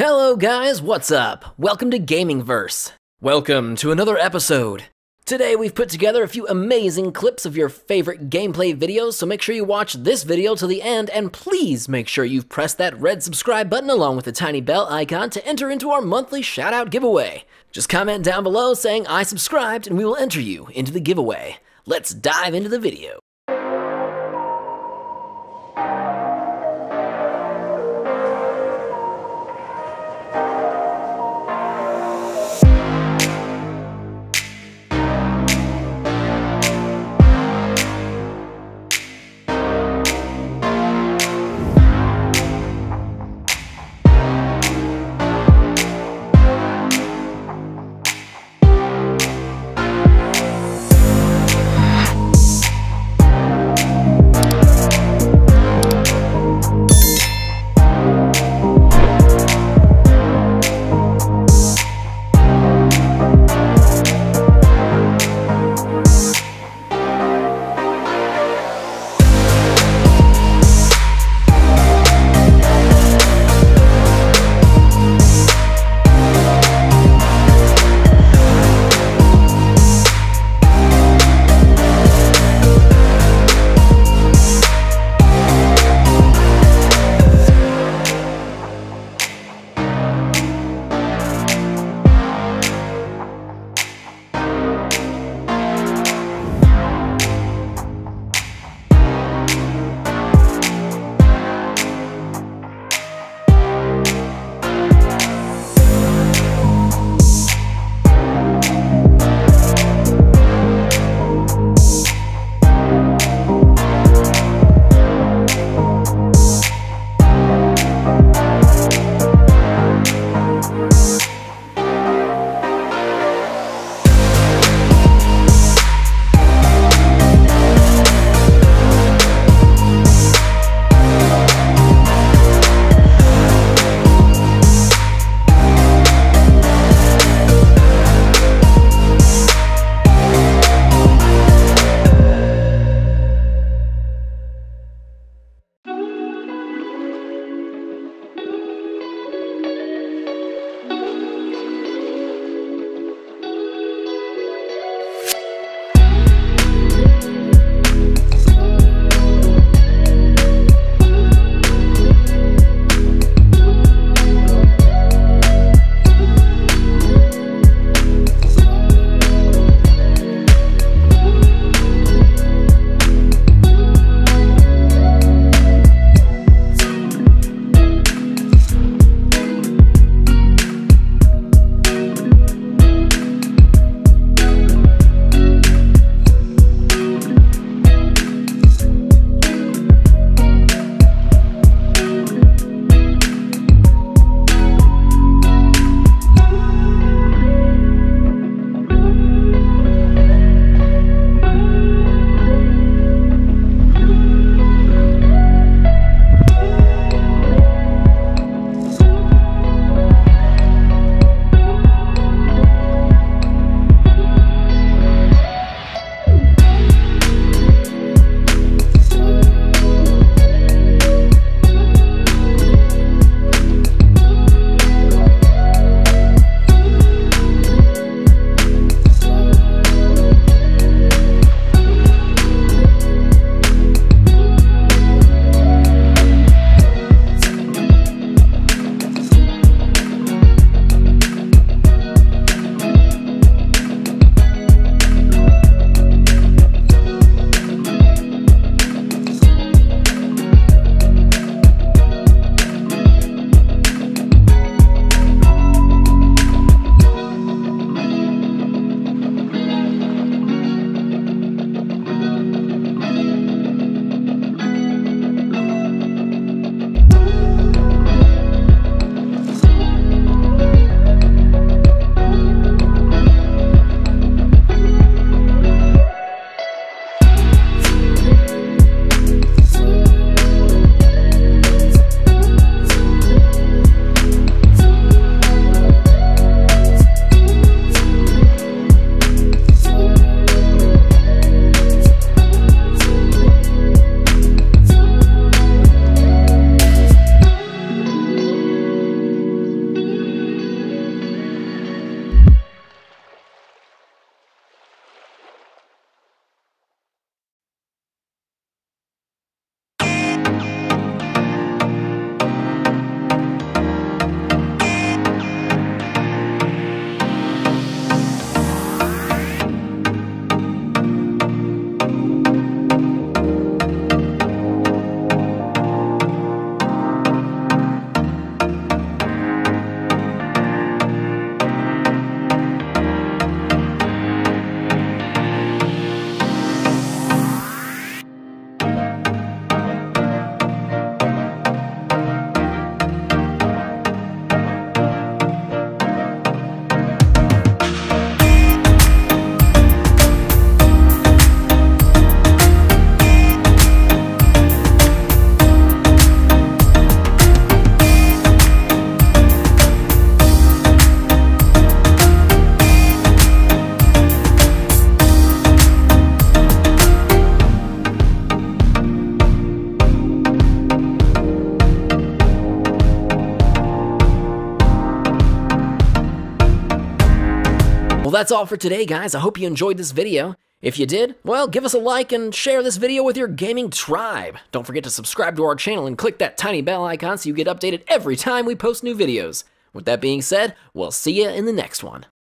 Hello guys, what's up? Welcome to Gamingverse. Welcome to another episode. Today we've put together a few amazing clips of your favorite gameplay videos, so make sure you watch this video to the end and please make sure you've pressed that red subscribe button along with the tiny bell icon to enter into our monthly shoutout giveaway. Just comment down below saying I subscribed and we will enter you into the giveaway. Let's dive into the video. That's all for today, guys. I hope you enjoyed this video. If you did, well, give us a like and share this video with your gaming tribe. Don't forget to subscribe to our channel and click that tiny bell icon so you get updated every time we post new videos. With that being said, we'll see you in the next one.